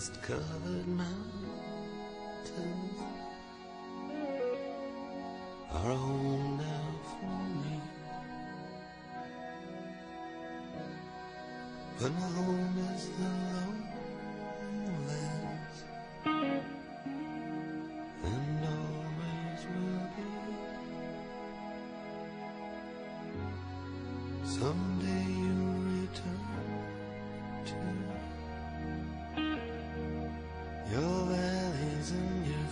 mist-covered mountains are a home now for me. But my home is the lowlands, and always will be. Someday and your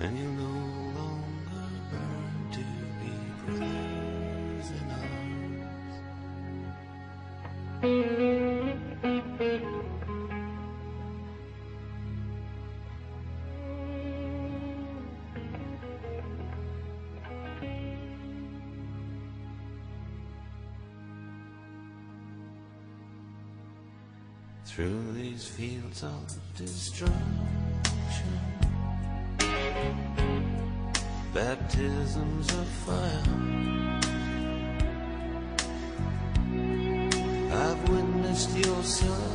and you no Through these fields of destruction, baptisms of fire. I've witnessed your suffering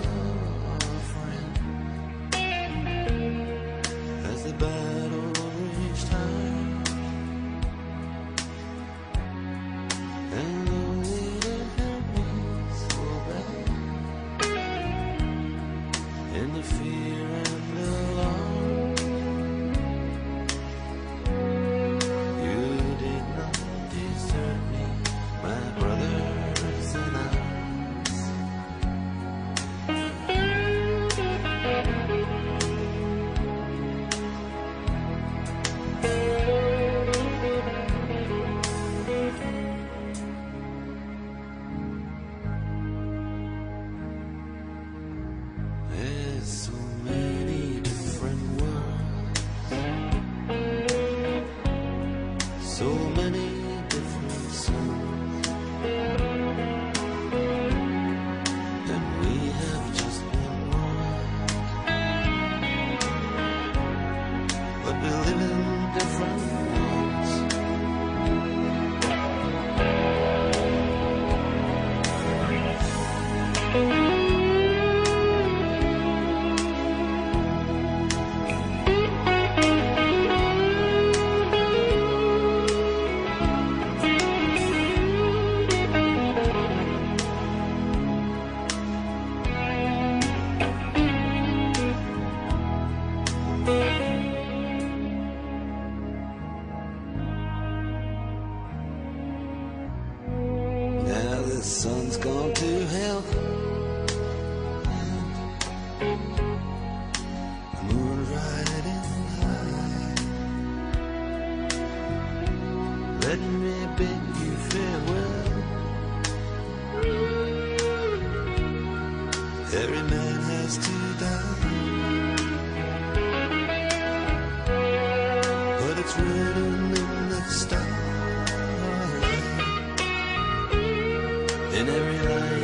the sun's gone to hell. The. Let me bid you farewell. Every man has to die. But it's written in the stars. In every line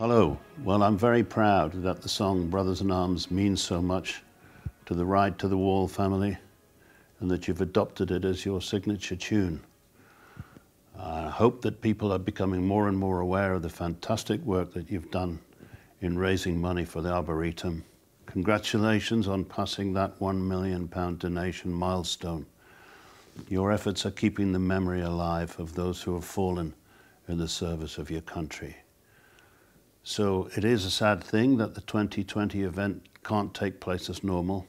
Hello. Well, I'm very proud that the song Brothers in Arms means so much to the Ride to the Wall family and that you've adopted it as your signature tune. I hope that people are becoming more and more aware of the fantastic work that you've done in raising money for the Arboretum. Congratulations on passing that £1 million donation milestone. Your efforts are keeping the memory alive of those who have fallen in the service of your country. So it is a sad thing that the 2020 event can't take place as normal,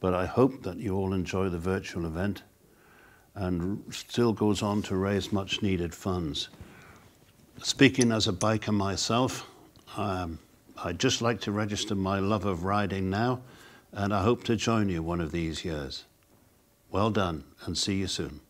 but I hope that you all enjoy the virtual event and still goes on to raise much needed funds. Speaking as a biker myself, um, I'd just like to register my love of riding now, and I hope to join you one of these years. Well done, and see you soon.